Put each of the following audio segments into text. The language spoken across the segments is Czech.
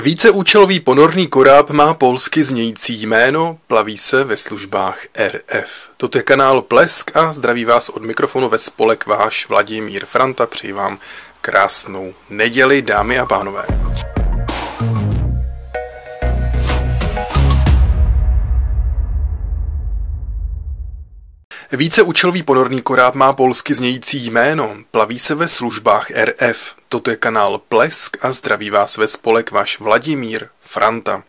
Víceúčelový ponorný koráb má polsky znějící jméno, plaví se ve službách RF. Toto je kanál Plesk a zdraví vás od mikrofonu ve spolek váš Vladimír Franta. Přeji vám krásnou neděli, dámy a pánové. Víceúčelový ponorný koráb má polsky znějící jméno, plaví se ve službách RF. Toto je kanál Plesk a zdraví vás ve spolek váš Vladimír Franta.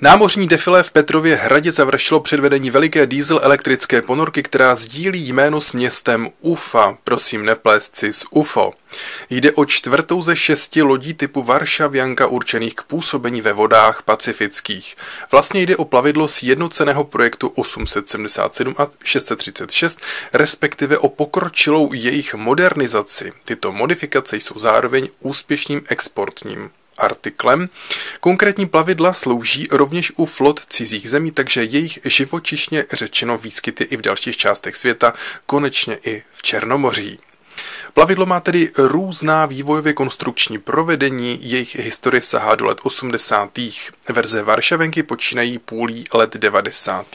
Námořní defilé v Petrově hradě završilo předvedení veliké diesel elektrické ponorky, která sdílí jméno s městem UFA. Prosím, neplést si s UFO. Jde o čtvrtou ze šesti lodí typu Varšavianka určených k působení ve vodách pacifických. Vlastně jde o plavidlo z jednoceného projektu 877 a 636, respektive o pokročilou jejich modernizaci. Tyto modifikace jsou zároveň úspěšným exportním artiklem. Konkrétní plavidla slouží rovněž u flot cizích zemí, takže jejich živočišně řečeno výskyty i v dalších částech světa, konečně i v Černomoří. Plavidlo má tedy různá vývojově konstrukční provedení, jejich historie sahá do let 80. Verze Varšavenky počínají půlí let 90.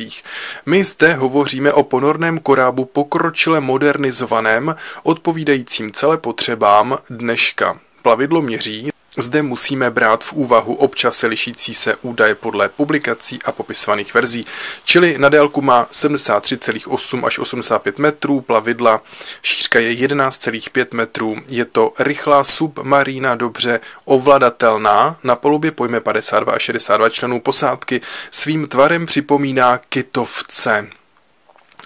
My zde hovoříme o ponorném korábu pokročile modernizovaném, odpovídajícím celé potřebám dneška. Plavidlo měří zde musíme brát v úvahu občas lišící se údaje podle publikací a popisovaných verzí, čili na délku má 73,8 až 85 metrů, plavidla šířka je 11,5 metrů, je to rychlá submarína dobře ovladatelná, na polubě pojme 52 až 62 členů posádky, svým tvarem připomíná kytovce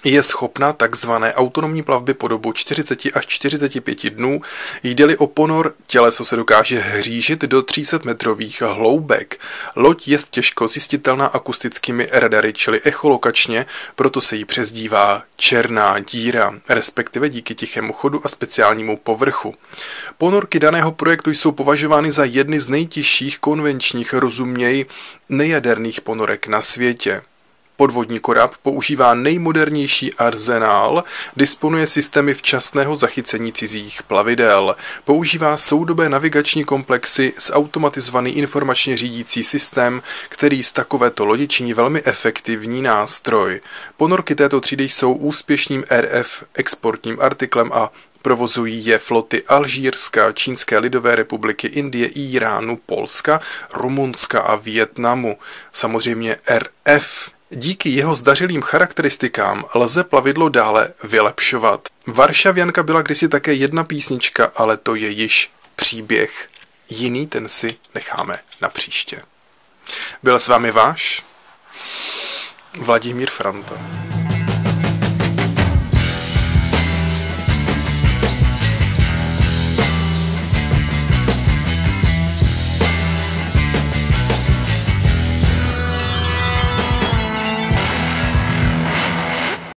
je schopna takzvané autonomní plavby po dobu 40 až 45 dnů, jde-li o ponor, těleso se dokáže hřížit do 300 metrových hloubek. Loď je těžko zjistitelná akustickými radary, čili echolokačně, proto se jí přezdívá černá díra, respektive díky tichému chodu a speciálnímu povrchu. Ponorky daného projektu jsou považovány za jedny z nejtěžších konvenčních, rozuměj, nejaderných ponorek na světě. Podvodní korab používá nejmodernější arzenál, disponuje systémy včasného zachycení cizích plavidel, používá soudobé navigační komplexy s automatizovaný informačně řídící systém, který z takovéto lodi činí velmi efektivní nástroj. Ponorky této třídy jsou úspěšným RF exportním artiklem a Provozují je floty Alžírska, Čínské lidové republiky, Indie, Iránu, Polska, Rumunska a Vietnamu. Samozřejmě RF Díky jeho zdařilým charakteristikám lze plavidlo dále vylepšovat. Varšavianka byla kdysi také jedna písnička, ale to je již příběh. Jiný ten si necháme na příště. Byl s vámi váš Vladimír Franta.